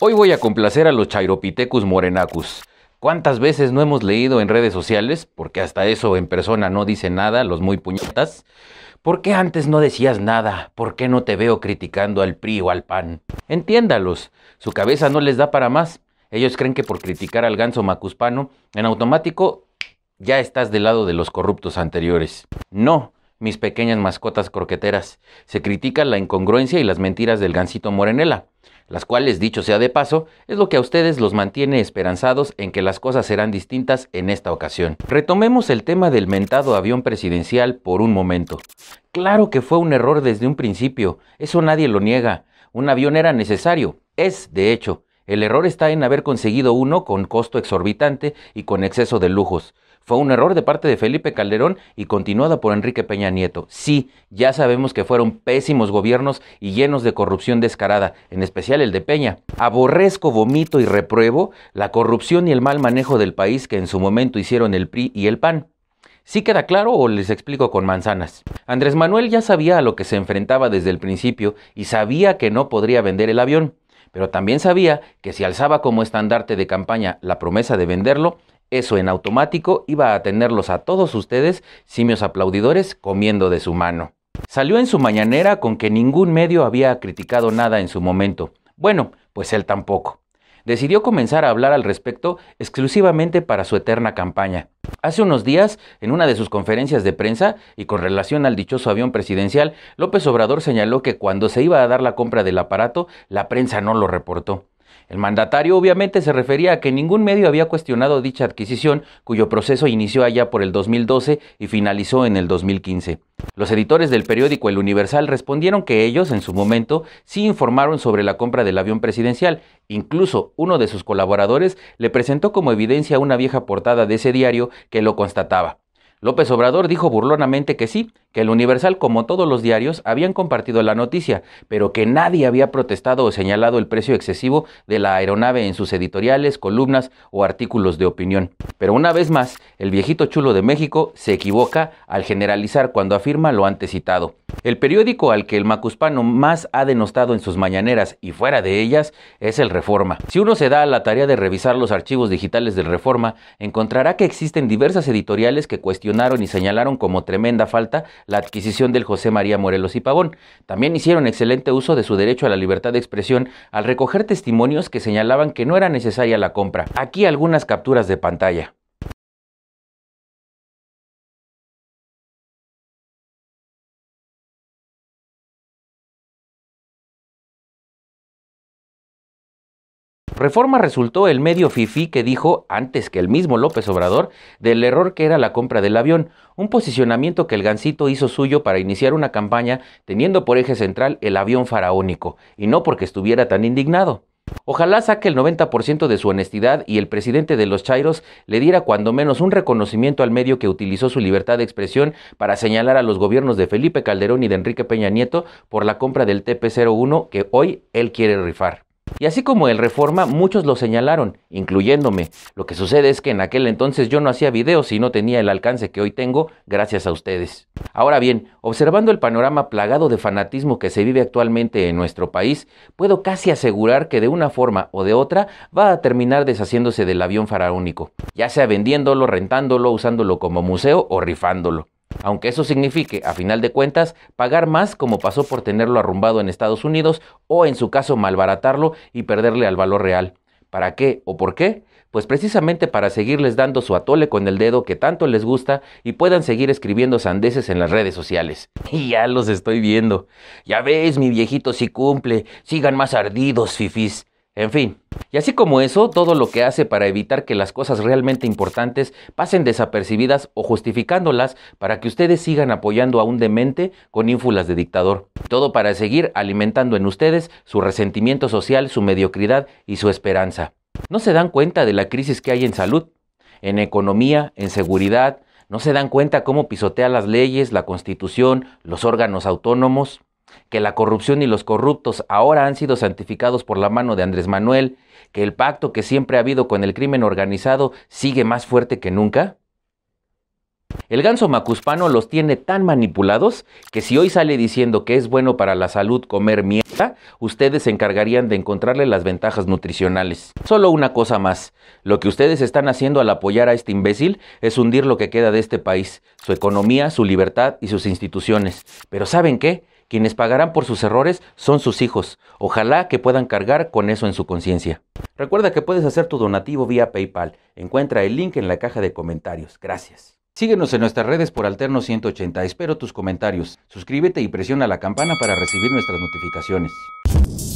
Hoy voy a complacer a los Chairopithecus morenacus. ¿Cuántas veces no hemos leído en redes sociales, porque hasta eso en persona no dice nada, los muy puñetas? ¿Por qué antes no decías nada? ¿Por qué no te veo criticando al PRI o al PAN? Entiéndalos, su cabeza no les da para más. Ellos creen que por criticar al ganso macuspano, en automático ya estás del lado de los corruptos anteriores. No, mis pequeñas mascotas croqueteras. Se critica la incongruencia y las mentiras del gansito Morenela las cuales, dicho sea de paso, es lo que a ustedes los mantiene esperanzados en que las cosas serán distintas en esta ocasión. Retomemos el tema del mentado avión presidencial por un momento. Claro que fue un error desde un principio, eso nadie lo niega. Un avión era necesario, es, de hecho. El error está en haber conseguido uno con costo exorbitante y con exceso de lujos. Fue un error de parte de Felipe Calderón y continuada por Enrique Peña Nieto. Sí, ya sabemos que fueron pésimos gobiernos y llenos de corrupción descarada, en especial el de Peña. Aborrezco, vomito y repruebo la corrupción y el mal manejo del país que en su momento hicieron el PRI y el PAN. ¿Sí queda claro o les explico con manzanas? Andrés Manuel ya sabía a lo que se enfrentaba desde el principio y sabía que no podría vender el avión, pero también sabía que si alzaba como estandarte de campaña la promesa de venderlo, eso en automático iba a tenerlos a todos ustedes, simios aplaudidores, comiendo de su mano. Salió en su mañanera con que ningún medio había criticado nada en su momento. Bueno, pues él tampoco. Decidió comenzar a hablar al respecto exclusivamente para su eterna campaña. Hace unos días, en una de sus conferencias de prensa y con relación al dichoso avión presidencial, López Obrador señaló que cuando se iba a dar la compra del aparato, la prensa no lo reportó. El mandatario obviamente se refería a que ningún medio había cuestionado dicha adquisición, cuyo proceso inició allá por el 2012 y finalizó en el 2015. Los editores del periódico El Universal respondieron que ellos, en su momento, sí informaron sobre la compra del avión presidencial. Incluso uno de sus colaboradores le presentó como evidencia una vieja portada de ese diario que lo constataba. López Obrador dijo burlonamente que sí, que el Universal, como todos los diarios, habían compartido la noticia, pero que nadie había protestado o señalado el precio excesivo de la aeronave en sus editoriales, columnas o artículos de opinión. Pero una vez más, el viejito chulo de México se equivoca al generalizar cuando afirma lo antes citado. El periódico al que el macuspano más ha denostado en sus mañaneras y fuera de ellas es el Reforma. Si uno se da a la tarea de revisar los archivos digitales del Reforma, encontrará que existen diversas editoriales que y señalaron como tremenda falta la adquisición del José María Morelos y Pavón. También hicieron excelente uso de su derecho a la libertad de expresión al recoger testimonios que señalaban que no era necesaria la compra. Aquí algunas capturas de pantalla. Reforma resultó el medio FIFI que dijo, antes que el mismo López Obrador, del error que era la compra del avión, un posicionamiento que el Gancito hizo suyo para iniciar una campaña teniendo por eje central el avión faraónico, y no porque estuviera tan indignado. Ojalá saque el 90% de su honestidad y el presidente de los Chairos le diera cuando menos un reconocimiento al medio que utilizó su libertad de expresión para señalar a los gobiernos de Felipe Calderón y de Enrique Peña Nieto por la compra del TP-01 que hoy él quiere rifar. Y así como el Reforma, muchos lo señalaron, incluyéndome. Lo que sucede es que en aquel entonces yo no hacía videos y no tenía el alcance que hoy tengo gracias a ustedes. Ahora bien, observando el panorama plagado de fanatismo que se vive actualmente en nuestro país, puedo casi asegurar que de una forma o de otra va a terminar deshaciéndose del avión faraónico, ya sea vendiéndolo, rentándolo, usándolo como museo o rifándolo aunque eso signifique, a final de cuentas, pagar más como pasó por tenerlo arrumbado en Estados Unidos o en su caso malbaratarlo y perderle al valor real. ¿Para qué o por qué? Pues precisamente para seguirles dando su atole con el dedo que tanto les gusta y puedan seguir escribiendo sandeces en las redes sociales. Y ya los estoy viendo. Ya ves, mi viejito si cumple. Sigan más ardidos, fifis. En fin, y así como eso, todo lo que hace para evitar que las cosas realmente importantes pasen desapercibidas o justificándolas para que ustedes sigan apoyando a un demente con ínfulas de dictador. Todo para seguir alimentando en ustedes su resentimiento social, su mediocridad y su esperanza. ¿No se dan cuenta de la crisis que hay en salud, en economía, en seguridad? ¿No se dan cuenta cómo pisotea las leyes, la constitución, los órganos autónomos? Que la corrupción y los corruptos ahora han sido santificados por la mano de Andrés Manuel, que el pacto que siempre ha habido con el crimen organizado sigue más fuerte que nunca? El ganso macuspano los tiene tan manipulados que si hoy sale diciendo que es bueno para la salud comer mierda, ustedes se encargarían de encontrarle las ventajas nutricionales. Solo una cosa más, lo que ustedes están haciendo al apoyar a este imbécil es hundir lo que queda de este país, su economía, su libertad y sus instituciones. Pero ¿saben qué? Quienes pagarán por sus errores son sus hijos. Ojalá que puedan cargar con eso en su conciencia. Recuerda que puedes hacer tu donativo vía PayPal. Encuentra el link en la caja de comentarios. Gracias. Síguenos en nuestras redes por Alterno 180. Espero tus comentarios. Suscríbete y presiona la campana para recibir nuestras notificaciones.